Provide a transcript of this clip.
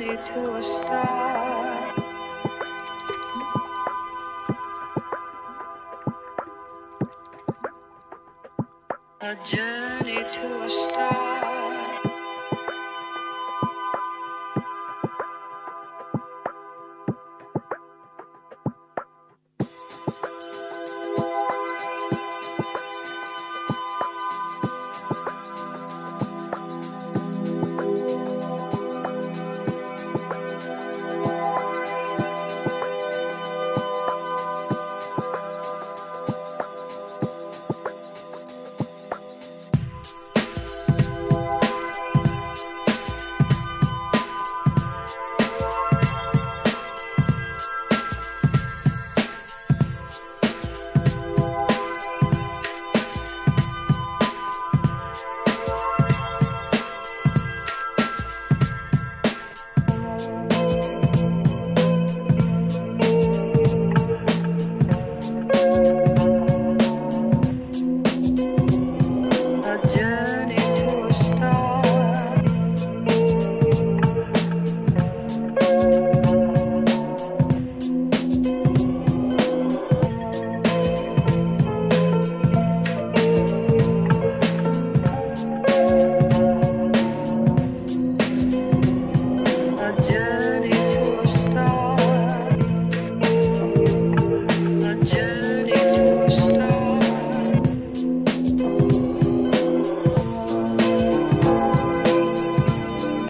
journey to a star. A journey to a star.